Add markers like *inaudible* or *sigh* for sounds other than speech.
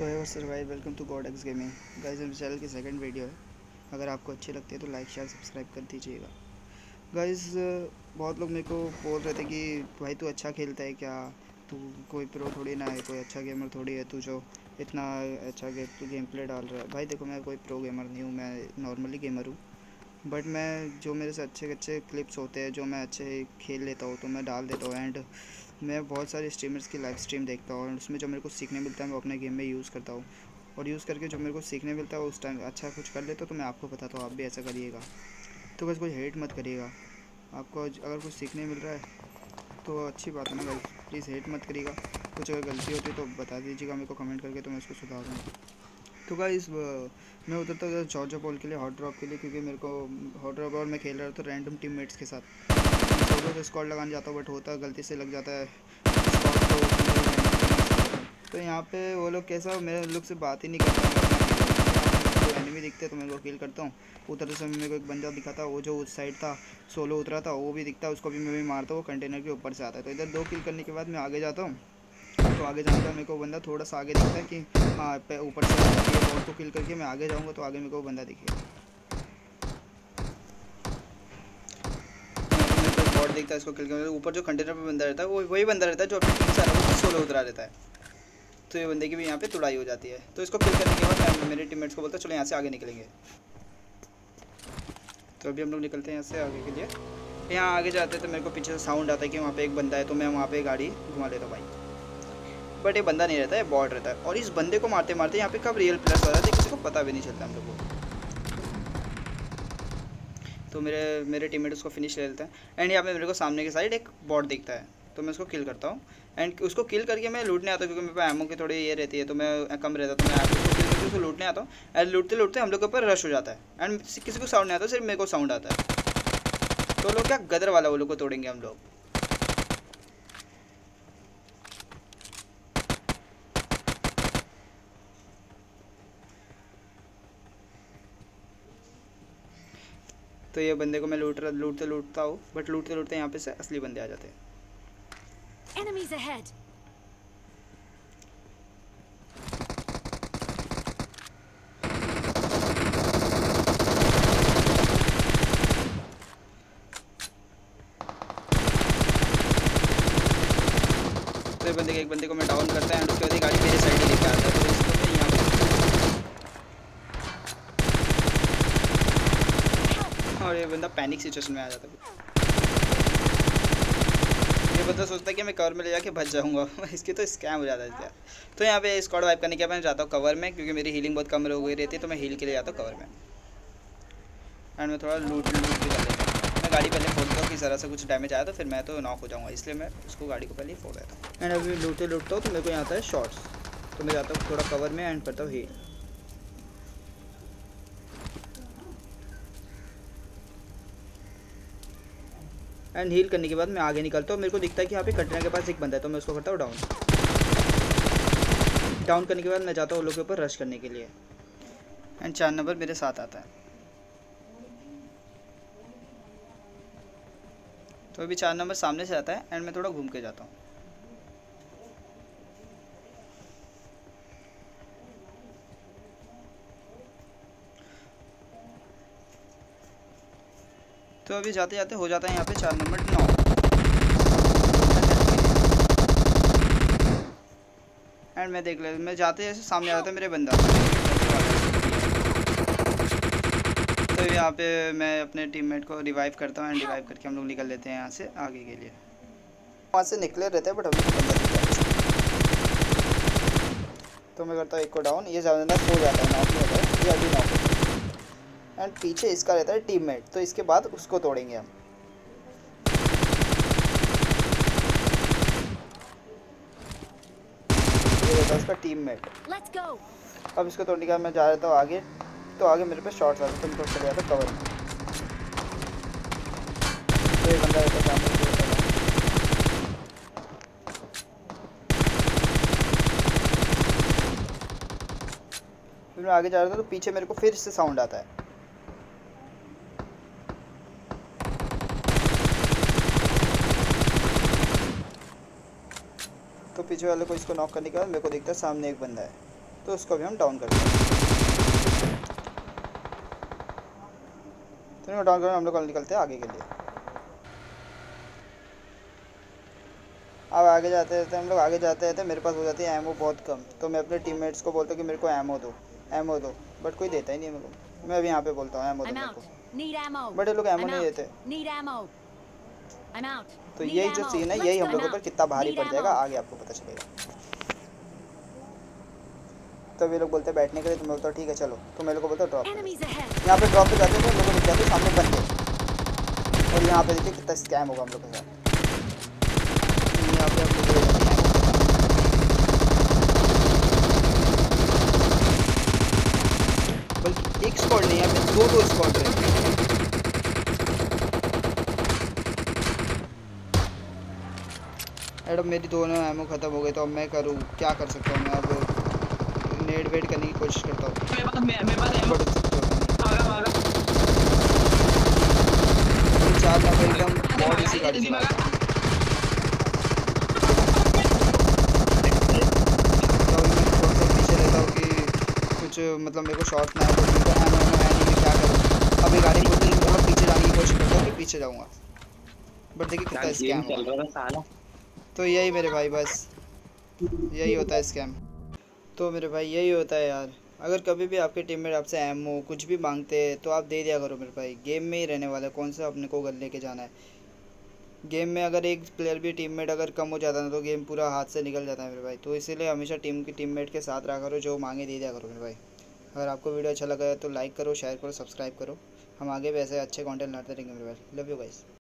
Welcome to God X gaming guys मेरे channel की second video है। अगर आपको अच्छी लगती है तो लाइक शेयर सब्सक्राइब कर दीजिएगा। गाइज़ बहुत लोग मेरे को बोल रहे थे कि, भाई, तू अच्छा खेलता है क्या? तू कोई प्रो थोड़ी ना है, कोई अच्छा गेमर थोड़ी है, तू जो इतना अच्छा गेम तू गेम प्ले डाल रहा है। भाई, देखो, मैं कोई प्रो गेमर नहीं हूँ, मैं नॉर्मली गेमर हूँ। बट मैं, जो मेरे से अच्छे अच्छे क्लिप्स होते हैं, जो मैं अच्छे खेल लेता हूँ तो मैं डाल देता हूँ। एंड मैं बहुत सारे स्ट्रीमर्स की लाइव स्ट्रीम देखता हूँ और उसमें जो मेरे को सीखने मिलता है, मैं अपने गेम में यूज़ करता हूँ। और यूज़ करके जो मेरे को सीखने मिलता है, उस टाइम अच्छा कुछ कर लेता तो मैं आपको बताता हूँ, आप भी ऐसा करिएगा। तो बस कोई हेट मत करिएगा। आपको अगर कुछ सीखने मिल रहा है तो अच्छी बात है ना भाई। प्लीज़ हेट मत करिएगा। कुछ अगर गलती होती है तो बता दीजिएगा, मेरे को कमेंट करके तो मैं उसको सुधार दूँगा। तो गाइस मैं उतरता था जॉर्जो बॉल के लिए हॉट ड्रॉप के लिए, क्योंकि मेरे को हॉट ड्रॉप और मैं खेल रहा था रैंडम टीममेट्स के साथ। तो स्कॉट लगाने जाता हूँ बट होता गलती से लग जाता है। तो यहाँ पे वो लोग कैसा, मेरे लोग से बात ही नहीं करता तो एनिमी दिखते तो मैं वो किल करता हूँ। उतरते समय मेरे को एक बंदा दिखा था वो जो उस साइड था सोलो उतरा था, वो भी दिखता है उसको भी मैं भी मारता हूँ, वो कंटेनर के ऊपर से आता है। तो इधर दो किल करने के बाद मैं आगे जाता हूँ। तो आगे जाने का मेरे को बंदा थोड़ा सा आगे दिखता है कि हाँ ऊपर से बॉल को किल करके मैं आगे जाऊँगा तो आगे मेरे को बंदा दिखेगा। देखता है इसको किल करके ऊपर जो कंटेनर पे बंदा रहता है, वो वही बंदा रहता है जो अपनी टीम से अलग सोलो उतरा रहता है। तो ये बंदे की भी यहाँ पे तुड़ाई हो जाती है। तो इसको किल करने के बाद मेरे टीममेट्स को बोलता चलो यहाँ से आगे निकलेंगे। तो अभी हम लोग निकलते हैं यहाँ से आगे के लिए। यहाँ आगे जाते हैं तो मेरे को पीछे से साउंड आता है कि वहाँ पे एक बंदा है तो मैं वहाँ पे गाड़ी घुमा लेता हूँ भाई। बट ये बंदा नहीं रहता है बॉट रहता है। और इस बंदे को मारते मारते यहाँ पे कब रियल प्लस हो रहा है? किसी को पता भी नहीं चलता हम लोग को। तो मेरे मेरे टीममेट उसको फिनिश ले लेते हैं। एंड यहाँ पे मेरे को सामने की साइड एक बॉट दिखता है। तो मैं उसको किल करता हूँ। एंड उसको किल करके मैं लूटने आता हूँ, क्योंकि मेरे पास एमओ की थोड़ी ये रहती है तो मैं कम रहता तो मैं करके उसको लूटने आता हूँ। एंड लूटते लूटते हम लोग के ऊपर रश हो जाता है। एंड किसी को साउंड नहीं आता, सिर्फ़ मेरे को साउंड आता है। तो लोग क्या गदर वाला वो लोग को तोड़ेंगे हम लोग। तो ये बंदे को मैं लूट रहा लूटते लूटता हूँ बट लूटते लूटते यहाँ पे से असली बंदे आ जाते हैं Enemies ahead. तो बंदे के एक बंदे को मैं डाउन करता है एंड उसके बाद गाड़ी मेरे साइड ही लेके आता है तो इसको मैं यहाँ पे और ये बंदा पैनिक सिचुएशन में आ जाता है। ये बंदा सोचता है कि मैं कवर में ले जाके बच जाऊँगा। *laughs* इसकी तो स्कैम हो जाता है तो यहाँ पे स्क्वाड वाइप करने के बाद मैं जाता हूँ कवर में, क्योंकि मेरी हीलिंग बहुत कम हो गई रहती है तो मैं हील के लिए जाता हूँ कवर में। एंड मैं थोड़ा लूट लूट भी हूँ। मैं गाड़ी पहले फोड़ता हूँ कि ज़रा सा कुछ डैमेज आया तो फिर मैं तो नॉक हो जाऊँगा। इसलिए मैं उसको गाड़ी को पहले फोड़ देता हूँ। एंड अभी लूटते लूटता हूँ तो मेरे को यहाँ आता है शॉर्ट्स तो मैं जाता हूँ थोड़ा कवर में एंड करता हूँ हील एंड हील करने के बाद मैं आगे निकलता हूँ। मेरे को दिखता है कि यहाँ पे कटने के पास एक बंदा है तो मैं उसको करता हूँ डाउन डाउन करने के बाद मैं जाता हूँ लोग के ऊपर रश करने के लिए। एंड चार नंबर मेरे साथ आता है। तो अभी चार नंबर सामने से आता है एंड मैं थोड़ा घूम के जाता हूँ। तो अभी जाते जाते हो जाता है यहाँ पे चार नंबर नौ। एंड मैं देख ले, मैं जाते जैसे सामने आता है मेरे बंदा। तो यहाँ पे मैं अपने टीममेट को रिवाइव करता हूँ एंड रिवाइव करके हम लोग निकल लेते हैं यहाँ से आगे के लिए। वहाँ से निकले रहते हैं बट अभी तो मैं करता हूँ, एक को डाउन ये ज़्यादा सो जाता है नॉक है, ये अभी नॉक एंड पीछे इसका रहता है टीममेट तो इसके बाद उसको तोड़ेंगे हम। ये रहता है उसका टीममेट अब इसको तोड़ने का मैं जा रहा था आगे तो आगे मेरे पे शॉट्स आते तो मैं तो चले जाता कवर तो ये बंदा रहता सामने फिर मैं आगे जा रहा था तो पीछे मेरे को फिर से साउंड आता है। पीछे वाले को इसको नॉक करने के बाद मेरे को दिखता है सामने एक बंदा है। तो उसको भी हम डाउन कर देंगे तो डाउन कर हम लोग कल निकलते हैं आगे के लिए। अब आगे जाते रहते हम लोग आगे जाते रहते मेरे पास हो जाती है एमओ बहुत कम। तो मैं अपने टीममेट्स को बोलता हूँ कि मेरे को एमओ दो एमओ दो। बट कोई देता ही नहीं है मेरे को। मैं अभी यहाँ पे बोलता हूँ एमओ दो मेरे को। बट ये लोग एमओ नहीं देते। तो यही जो. सीन है यही हम लोगों पर कितना भारी पड़ जाएगा आगे आपको पता चलेगा। तो वे लोग बोलते हैं बैठने के लिए तो मैं बोलता हूँ ठीक है चलो। तो मैं लोग को बोलता हूँ ड्रॉप यहाँ पे ड्रॉप पे जाते हैं तो लोग रुक जाते हैं सामने बंदे। और यहाँ पे देखिए कितना स्कैम होगा हम लोग के। साथ यहाँ पे हम लोग को scam होगा। बल्कि एक स्क्वाड नहीं यहाँ पे दो दो स्क्वाड है। एडम मेरी दोनों एमओ ख़त्म हो गई तो अब मैं करूँ क्या कर सकता हूँ मैं? अब नेट वेट करने की कोशिश करता हूँ। मे- चार नंबर एकदम बहुत इसी गाड़ी से तो मैं हूँ कि कुछ मतलब मेरे को शॉट ना आए तो को एमओ एमओ है नहीं क्या करूँ? अभी गाड़ी को तीन थोड़ा पीछे जाने की कोशिश करता हूँ कि पीछे जाऊँगा। बट देखिए कितना स्कैम चल रहा था साला। तो यही मेरे भाई बस। यही होता है स्कैम तो मेरे भाई, यही होता है यार। अगर कभी भी आपके टीममेट आपसे एमओ कुछ भी मांगते हैं तो आप दे दिया करो मेरे भाई। गेम में ही रहने वाला है, कौन सा अपने को घर लेके जाना है? गेम में अगर एक प्लेयर भी टीममेट अगर कम हो जाता ना तो गेम पूरा हाथ से निकल जाता है मेरे भाई। तो इसीलिए हमेशा टीम की टीममेट के साथ रहा करो, जो मांगे दे दिया करो मेरे भाई। अगर आपको वीडियो अच्छा लगा है तो लाइक करो शेयर करो सब्सक्राइब करो। हम आगे भी ऐसे अच्छे कॉन्टेंट लाते रहेंगे मेरे भाई। Love you guys